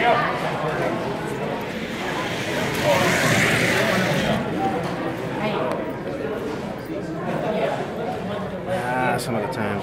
Ah, some of the times